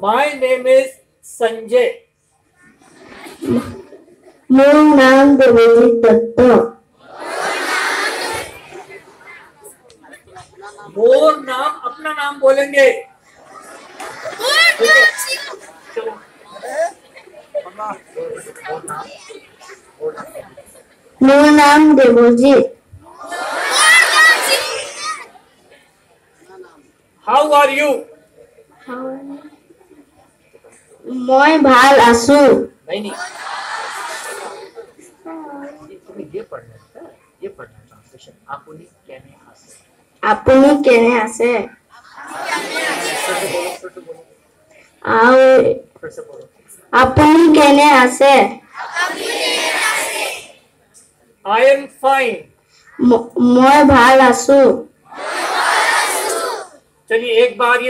My name is Sanjay मेरा नाम देवेंद्र दत्ता मोर नाम अपना नाम बोलेंगे। मेरा नाम देवजीत हाउ आर यू মই ভাল আছো नहीं नहीं ये तुम्हें ये पढ़ना है ये पढ़ना ट्रांसलेशन आप उन्हें कहने हासिल আপুনি কেনে আছে फिर से बोलो फिर से बोलो আৰু फिर से बोलो আপুনি কেনে আছে आई एम फाइन ম- মই ভাল আছো चलिए एक बार ये